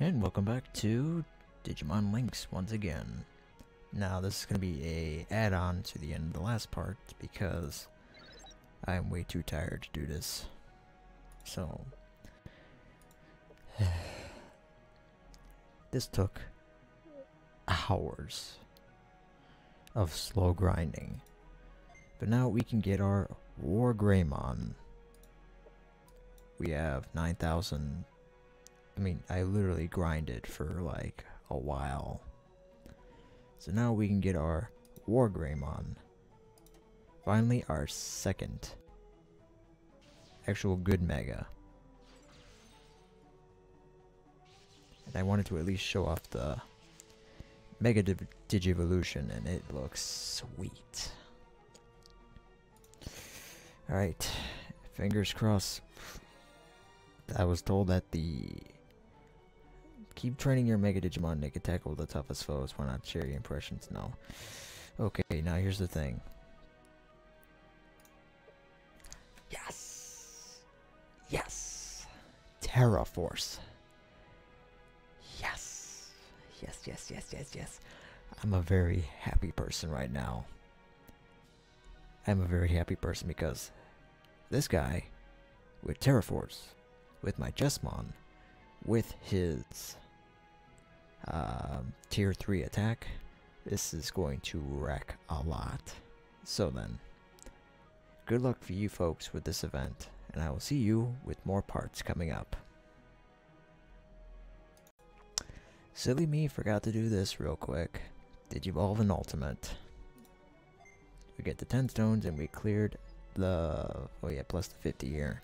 And welcome back to Digimon Linkz once again. Now this is going to be a add-on to the end of the last part because I'm way too tired to do this. So this took hours of slow grinding. But now we can get our War Greymon. We have 9,000 I mean, I literally grinded for like a while. So now we can get our War Greymon. Finally, our second actual good Mega. And I wanted to at least show off the Mega Digivolution, and it looks sweet. Alright, fingers crossed. I was told that the Keep training your Mega Digimon they can tackle the toughest foes. Why not share your impressions? No. Okay, now here's the thing. Yes! Yes! Terra Force. Yes! Yes, yes, yes, yes, yes. I'm a very happy person right now. I'm a very happy person because this guy with Terra Force, with my Jesmon, with his um, tier 3 attack. This is going to wreck a lot. So then, good luck for you folks with this event, and I will see you with more parts coming up. Silly me forgot to do this real quick. Did you Digivolve an ultimate. We get the 10 stones and we cleared the, oh yeah, plus the 50 here.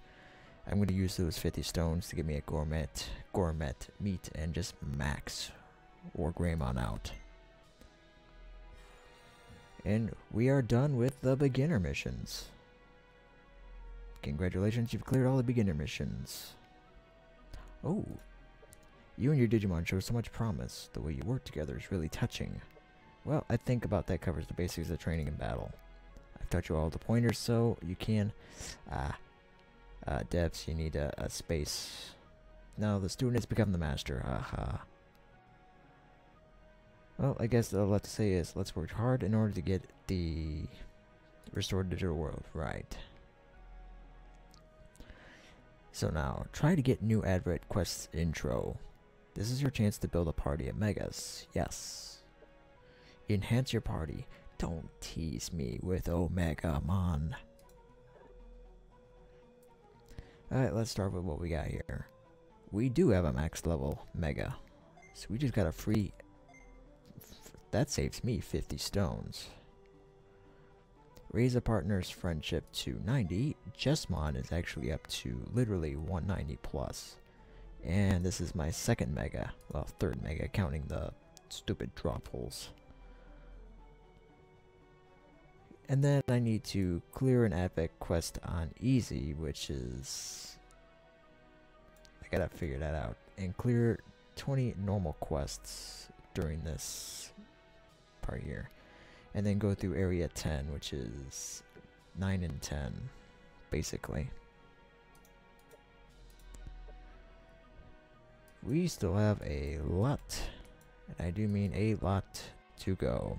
I'm going to use those 50 stones to give me a gourmet, gourmet meat and just max War Greymon out. And we are done with the beginner missions. Congratulations, you've cleared all the beginner missions. Oh, you and your Digimon show so much promise. The way you work together is really touching. Well, I think about that covers the basics of training and battle. I've taught you all the pointers so you can... Ah, uh, devs, you need a, a space. Now the student has become the master. Haha. Well, I guess all let's say is let's work hard in order to get the restored digital world right. So now, try to get new Advent quests intro. This is your chance to build a party at Megas. Yes. Enhance your party. Don't tease me with Omega Mon. Alright, let's start with what we got here. We do have a max level Mega. So we just got a free that saves me 50 stones. Raise a partner's friendship to 90. Jesmon is actually up to literally 190 plus. And this is my second mega. Well, third mega, counting the stupid drop holes. And then I need to clear an epic quest on easy, which is... I gotta figure that out. And clear 20 normal quests during this part here. And then go through area 10, which is 9 and 10, basically. We still have a lot, and I do mean a lot, to go.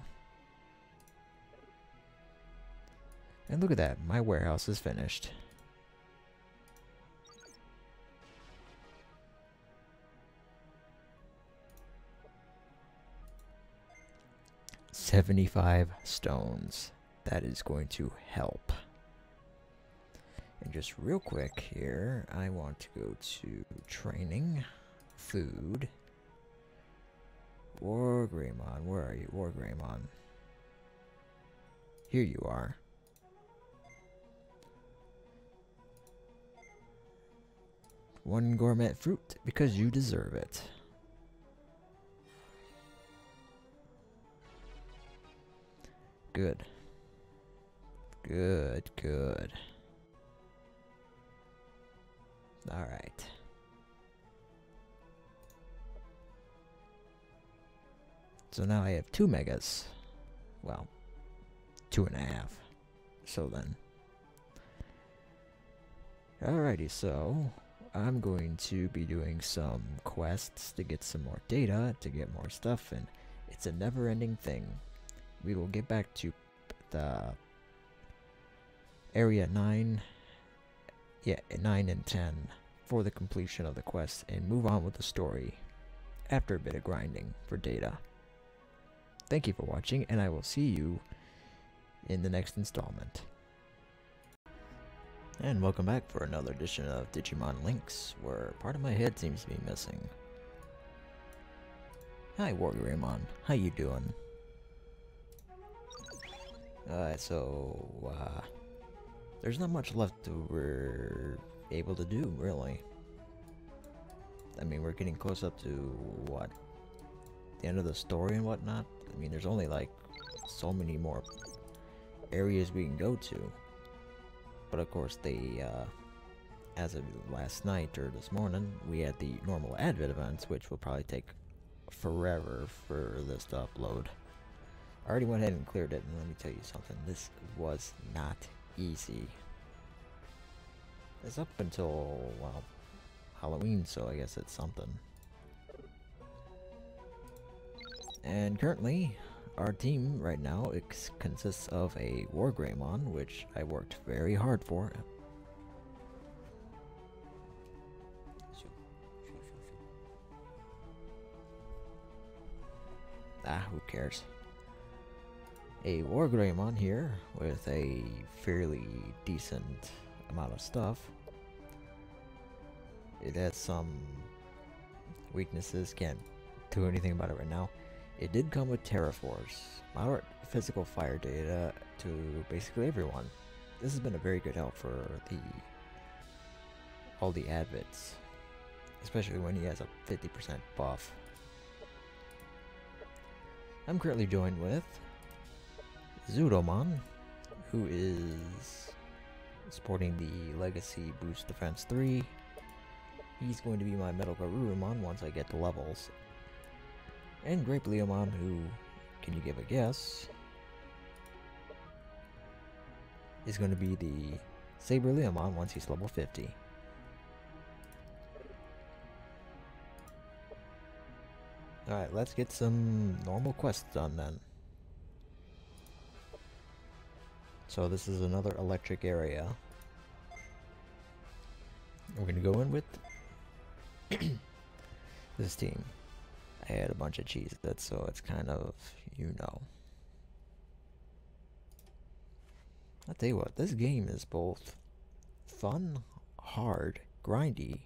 And look at that, my warehouse is finished. 75 stones. That is going to help. And just real quick here, I want to go to training, food, War Greymon. Where are you, War Greymon? Here you are. One gourmet fruit because you deserve it. Good. Good, good. Alright. So now I have two megas. Well, two and a half. So then. Alrighty, so I'm going to be doing some quests to get some more data, to get more stuff, and it's a never ending thing. We will get back to the area 9, yeah, 9 and 10 for the completion of the quest and move on with the story after a bit of grinding for data. Thank you for watching, and I will see you in the next installment. And welcome back for another edition of Digimon Linkz, where part of my head seems to be missing. Hi Wargreymon, how you doing? Uh, so, uh, there's not much left we're able to do, really. I mean, we're getting close up to, what, the end of the story and whatnot? I mean, there's only, like, so many more areas we can go to. But of course, they, uh, as of last night or this morning, we had the normal Advent events, which will probably take forever for this to upload. I already went ahead and cleared it, and let me tell you something. This was not easy. It's up until, well, Halloween, so I guess it's something. And currently, our team right now consists of a Wargreymon, which I worked very hard for. Ah, who cares? A Wargreymon here with a fairly decent amount of stuff. It has some weaknesses, can't do anything about it right now. It did come with Terraforce, moderate physical fire data to basically everyone. This has been a very good help for the all the advents, especially when he has a 50% buff. I'm currently joined with Zudomon, who is sporting the Legacy Boost Defense 3. He's going to be my Metal Garurumon once I get the levels and GrapLeomon, who, can you give a guess, is going to be the Saber Leomon once he's level 50. Alright, let's get some normal quests done then. So this is another electric area. We're going to go in with this team. I had a bunch of cheese that's so it's kind of you know. I'll tell you what, this game is both fun, hard, grindy,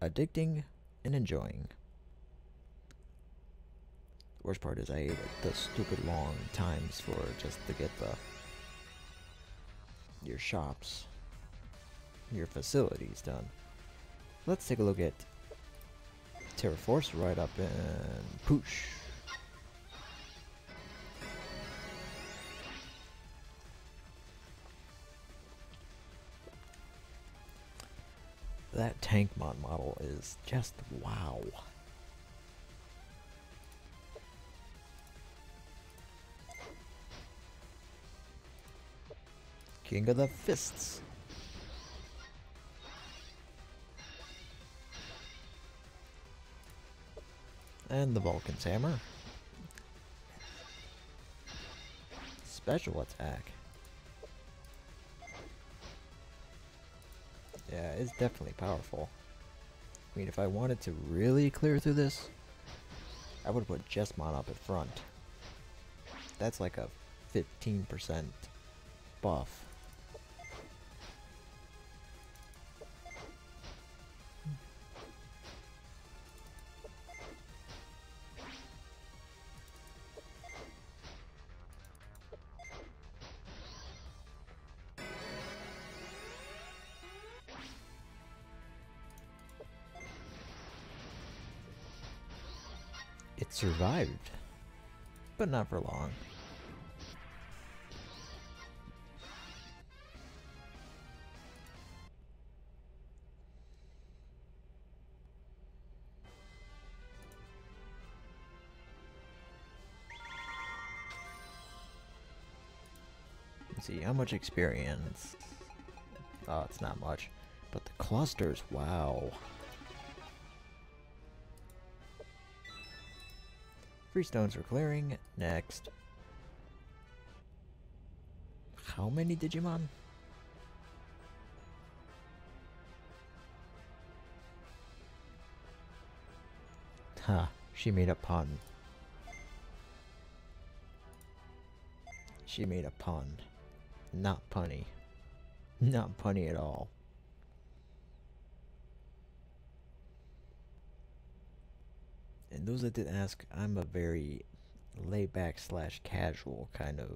addicting, and enjoying. The worst part is I ate the stupid long times for just to get the your shops, your facilities done. Let's take a look at Terra Force right up and poosh. That Tankmon model is just wow. King of the Fists. And the Vulcan's Hammer. Special attack. Yeah, it's definitely powerful. I mean, if I wanted to really clear through this, I would put Jesmon up at front. That's like a 15% buff. It survived, but not for long. Let's see, how much experience? Oh, it's not much. But the clusters, wow. Three stones for clearing. Next. How many Digimon? Huh, she made a pun. She made a pun. Not punny. Not punny at all. And those that did ask, I'm a very laid back slash casual kind of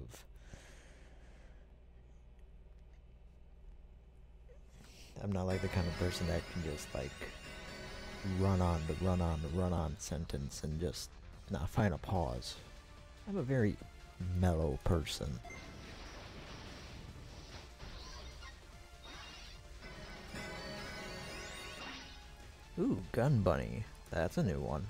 I'm not like the kind of person that can just like run on the run on the run on sentence and just not find a pause. I'm a very mellow person. Ooh, Gun Bunny. That's a new one.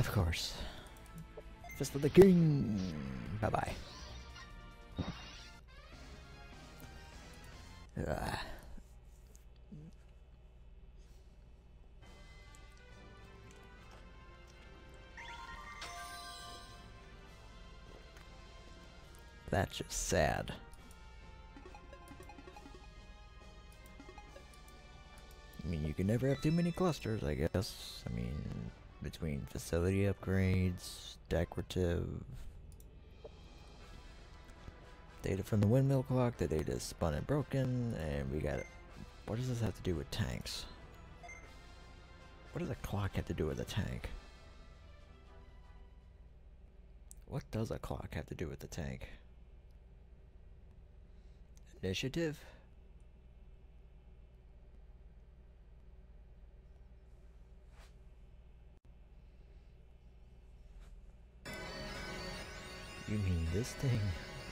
Of course. Fist of the King! Bye bye. Uh. That's just sad. I mean, you can never have too many clusters, I guess. I mean, between facility upgrades, decorative, data from the windmill clock, the data is spun and broken, and we got, what does this have to do with tanks? What does a clock have to do with a tank? What does a clock have to do with the tank? Initiative? You mean this thing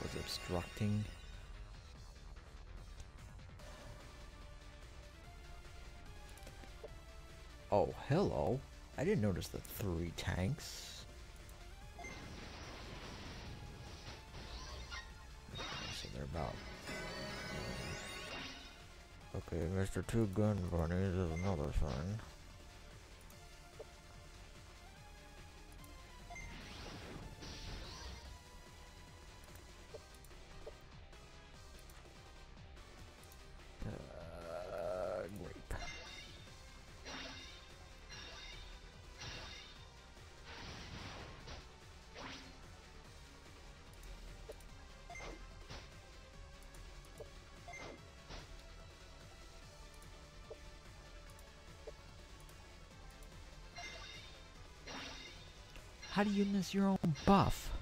was obstructing? Oh, hello. I didn't notice the three tanks. So they're about... Okay, Mr. Two Gun Bunnies is another thing. How do you miss your own buff?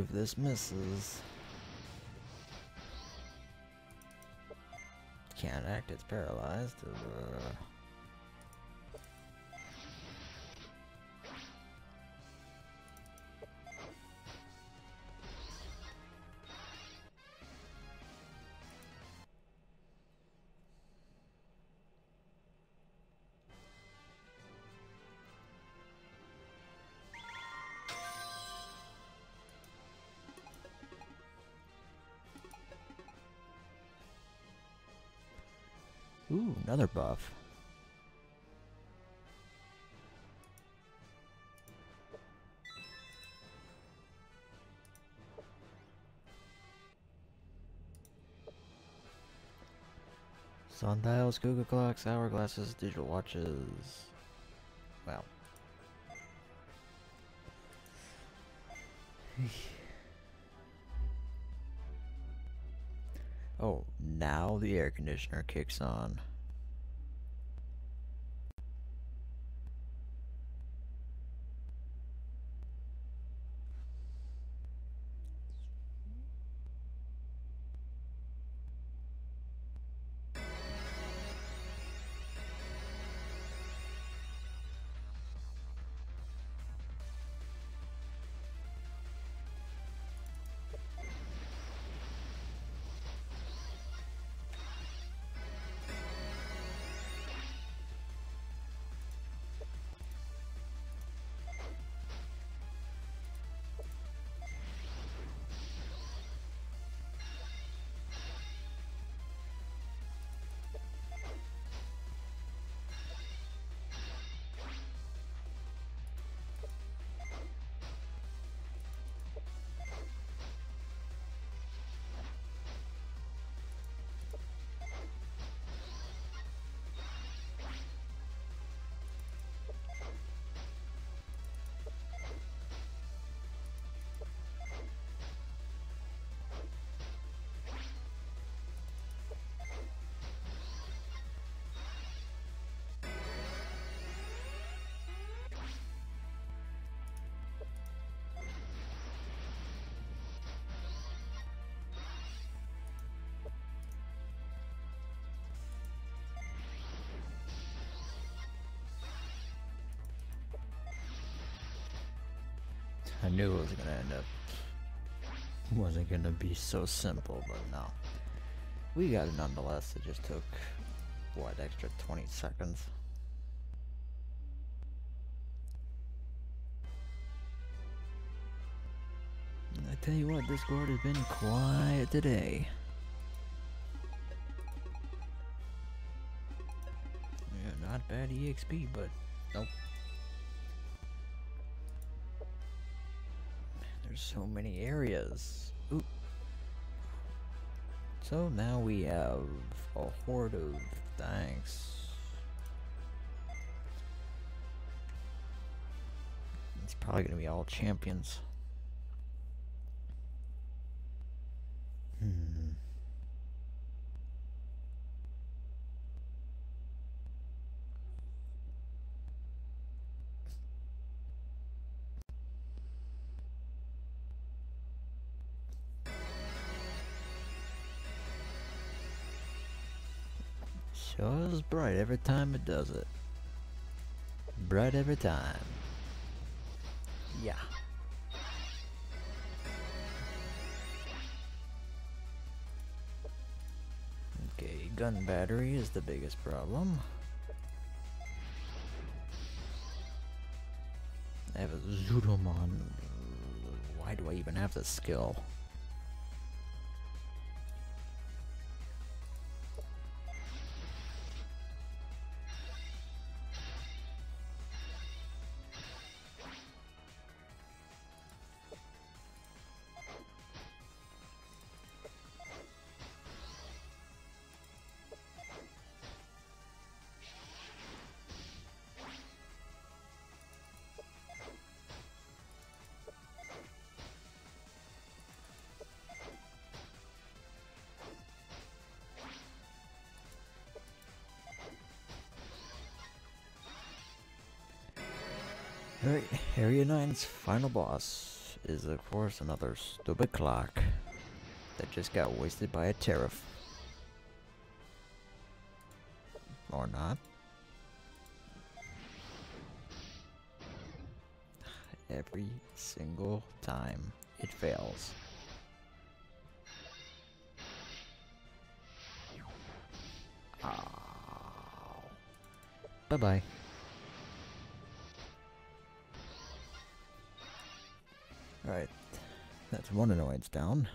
If this misses. Can't act, it's paralyzed. Uh, Sundials, Google clocks, hourglasses, digital watches. Wow. oh, now the air conditioner kicks on. I knew it was gonna end up wasn't gonna be so simple, but no. We got it nonetheless. It just took what extra 20 seconds. I tell you what, this Discord has been quiet today. Yeah, not bad EXP, but nope. There's so many areas. Oop. So now we have a horde of thanks. It's probably gonna be all champions. Every time it does it. Bright every time. Yeah. Okay, gun battery is the biggest problem. I have a Zudomon. Why do I even have this skill? 9's final boss. is of course another stupid clock that just got wasted by a tariff. Or not. Every single time it fails. Bye-bye. Alright, that's one annoyance down.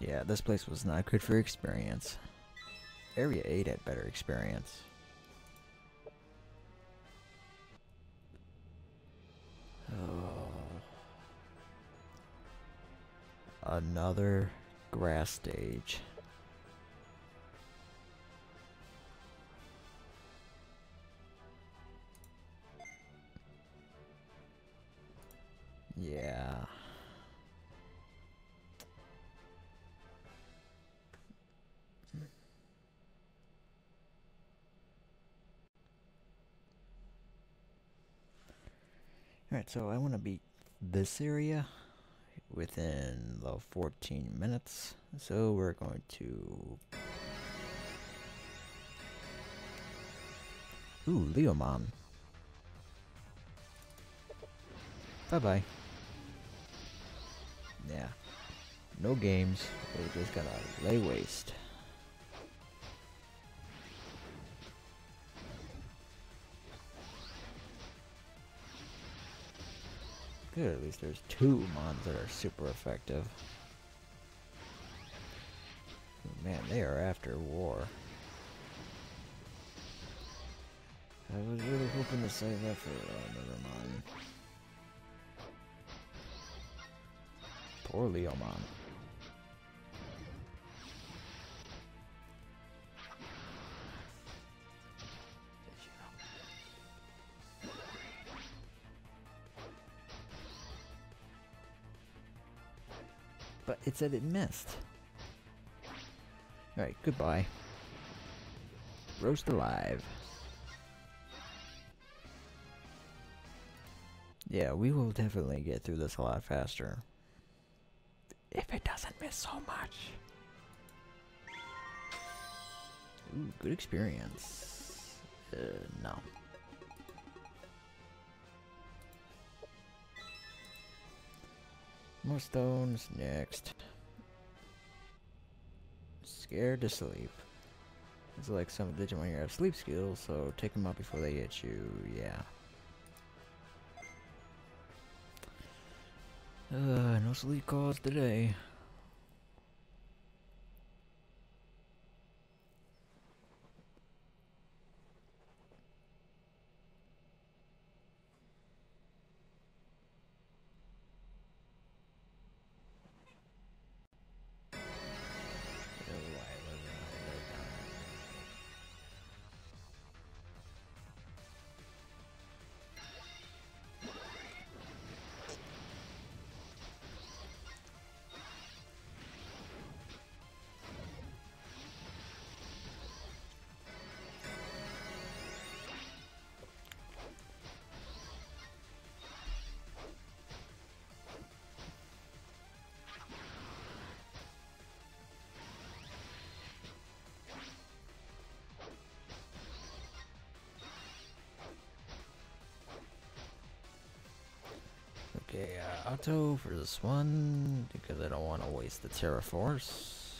Yeah, this place was not good for experience. Area 8 had better experience. Oh. Another grass stage. Yeah. Alright, so I want to beat this area within the 14 minutes. So we're going to... Ooh, Leomon. Bye-bye. Yeah. No games. We're just gonna lay waste. Good, at least there's two mons that are super effective. Man, they are after war. I was really hoping to save that for... Uh, oh, never mind. Poor Leomon. It said it missed. Alright, goodbye. Roast alive. Yeah, we will definitely get through this a lot faster. If it doesn't miss so much. Ooh, good experience. Uh, no. More stones next. Scared to sleep. It's like some of the Digimon here have sleep skills, so take them out before they hit you. Yeah. Uh, no sleep calls today. For this one, because I don't want to waste the Terra Force.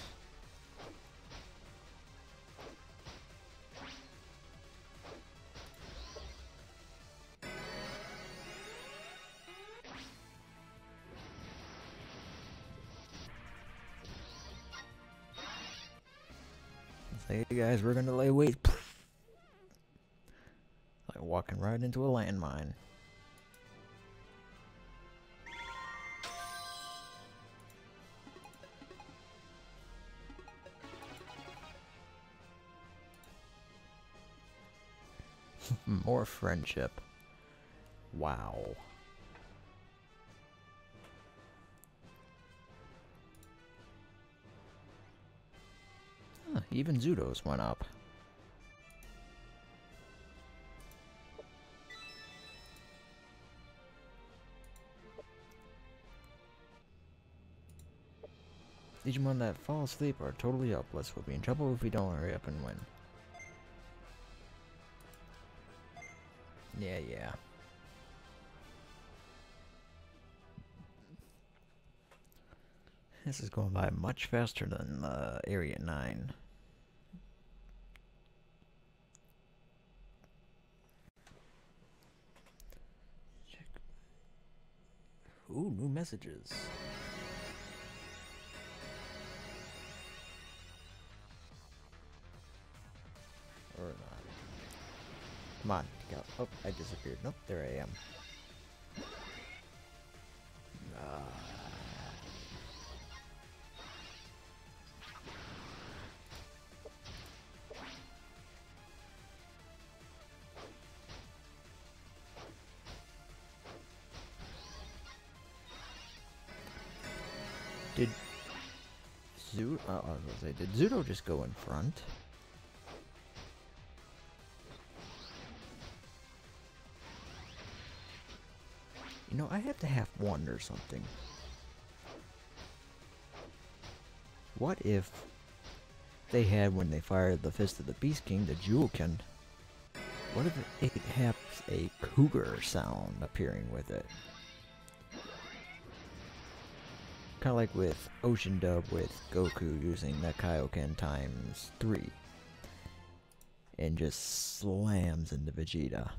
Hey guys, we're gonna lay wait. Like walking right into a landmine. More friendship. Wow. Even Zudos went up. Digimon that fall asleep are totally helpless. We'll be in trouble if we don't hurry up and win. Yeah, yeah. This is going by much faster than uh, Area 9. Check. Ooh, new messages. Or not. Come on, go. Oh, I disappeared. Nope, there I am. Ah. Did Zu uh, I was gonna say, did Zudo just go in front? You know, I have to have one or something. What if they had, when they fired the Fist of the Beast King, the Jewelkin, what if it has a cougar sound appearing with it? Kind of like with Ocean Dub with Goku using the Kaioken times 3. And just slams into Vegeta.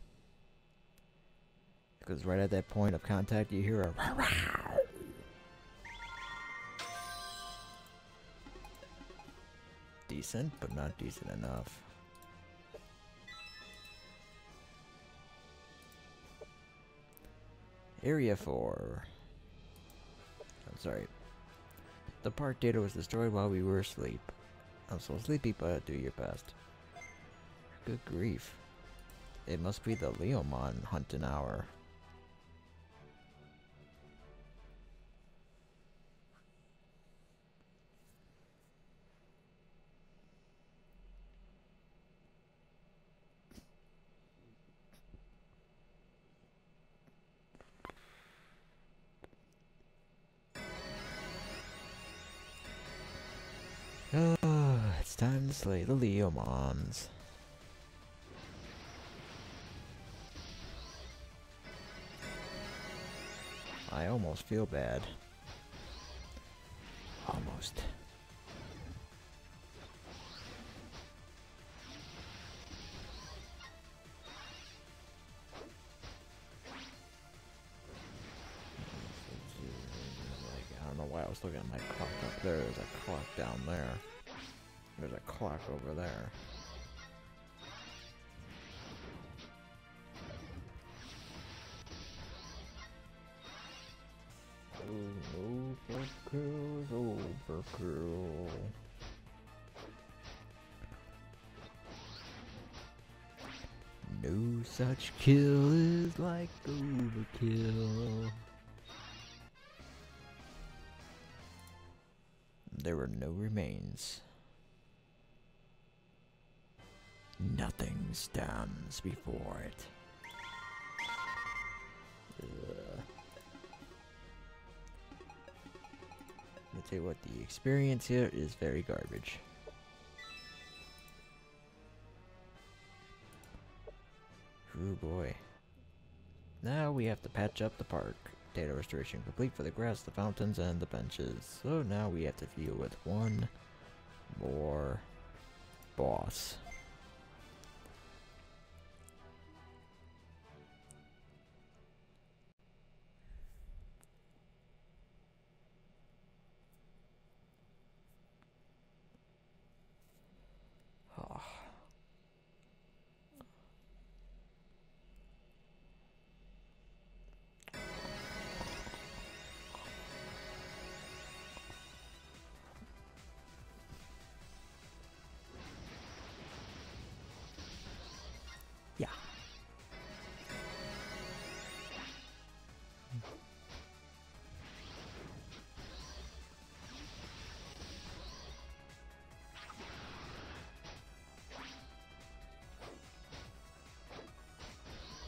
Because right at that point of contact, you hear a rah, rah. Decent, but not decent enough. Area 4. I'm sorry. The park data was destroyed while we were asleep. I'm so sleepy, but do your best. Good grief. It must be the Leomon hunting hour. It's time to slay the Leomons. I almost feel bad. Almost. I don't know why I was looking at my clock up there. There's a clock down there. There's a clock over there. Oh, overkill overkill. No such kill is like overkill. There were no remains. Nothing stands before it. Ugh. I'll tell you what, the experience here is very garbage. Oh boy. Now we have to patch up the park. Data restoration complete for the grass, the fountains, and the benches. So now we have to deal with one more boss.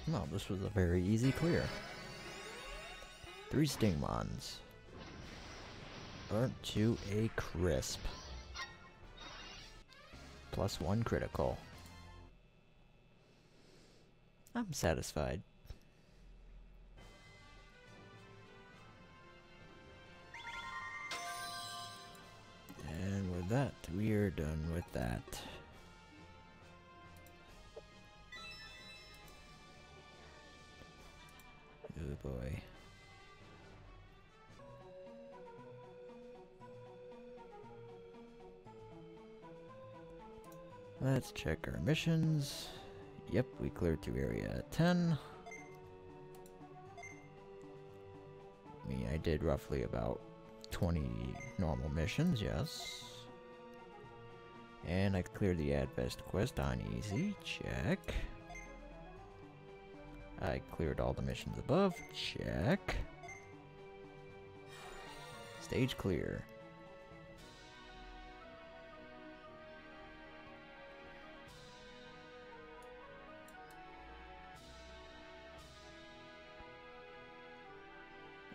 Well, this was a very easy clear. Three Stingmons. Burnt to a crisp. Plus one critical. I'm satisfied. And with that, we are done with that. Boy. Let's check our missions. Yep, we cleared to area 10. Me, I did roughly about 20 normal missions, yes. And I cleared the Advent quest on easy, check. I cleared all the missions above, check. Stage clear.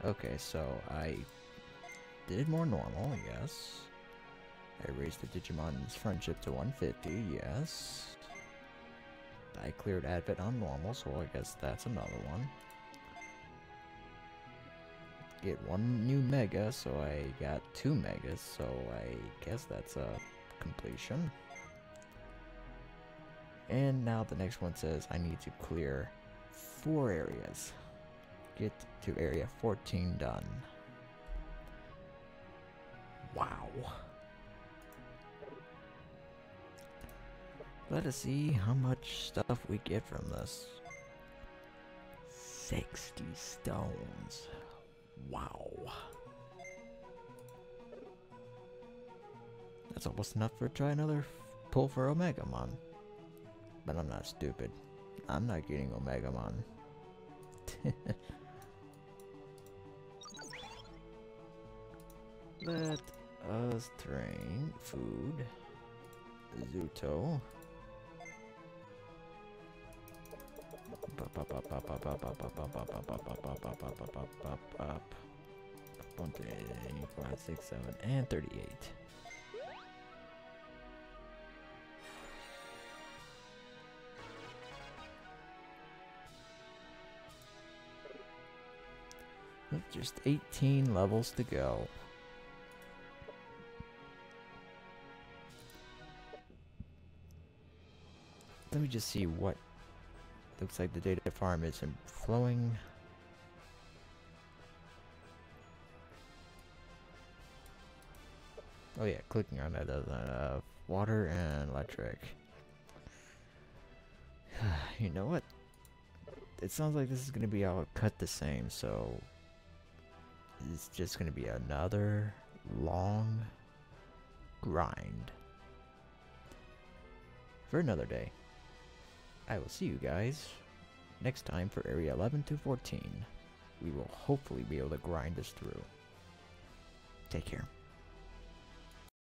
Okay, so I did more normal, yes. I raised the Digimon's friendship to 150, yes. I cleared Advent on normal, so I guess that's another one. Get one new Mega, so I got two Megas, so I guess that's a completion. And now the next one says I need to clear four areas. Get to area 14 done. Wow. Let us see how much stuff we get from this. 60 stones. Wow. That's almost enough for try another pull for Omegamon. But I'm not stupid. I'm not getting Omegamon. Let us train food. Zuto. And thirty-eight. Just 18 levels to go. Let me just see what looks like the data farm isn't flowing. Oh yeah, clicking on that doesn't uh, water and electric. you know what? It sounds like this is gonna be all cut the same, so it's just gonna be another long grind for another day. I will see you guys next time for Area 11 to 14. We will hopefully be able to grind this through. Take care.